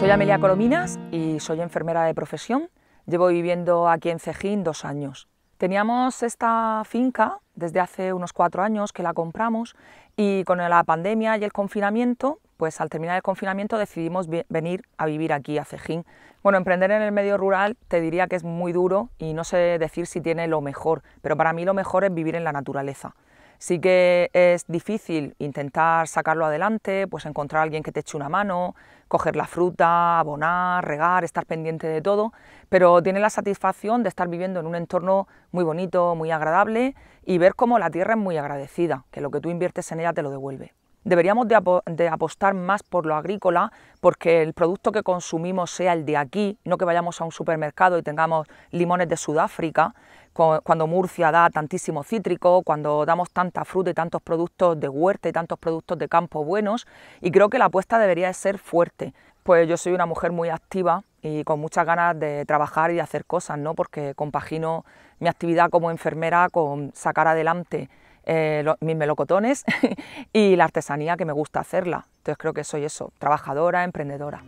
Soy Amelia Colominas y soy enfermera de profesión. Llevo viviendo aquí en Cejín dos años. Teníamos esta finca desde hace unos cuatro años que la compramos y con la pandemia y el confinamiento, pues al terminar el confinamiento decidimos venir a vivir aquí a Cejín. Bueno, emprender en el medio rural te diría que es muy duro y no sé decir si tiene lo mejor, pero para mí lo mejor es vivir en la naturaleza. Sí que es difícil intentar sacarlo adelante, pues encontrar a alguien que te eche una mano, coger la fruta, abonar, regar, estar pendiente de todo, pero tiene la satisfacción de estar viviendo en un entorno muy bonito, muy agradable y ver cómo la tierra es muy agradecida, que lo que tú inviertes en ella te lo devuelve. Deberíamos de, apostar más por lo agrícola porque el producto que consumimos sea el de aquí, no que vayamos a un supermercado y tengamos limones de Sudáfrica, cuando Murcia da tantísimo cítrico, cuando damos tanta fruta y tantos productos de huerta y tantos productos de campo buenos, y creo que la apuesta debería de ser fuerte. Pues yo soy una mujer muy activa y con muchas ganas de trabajar y de hacer cosas, ¿no? porque compagino mi actividad como enfermera con sacar adelante eh, mis melocotones y la artesanía que me gusta hacerla. Entonces creo que soy eso, trabajadora, emprendedora.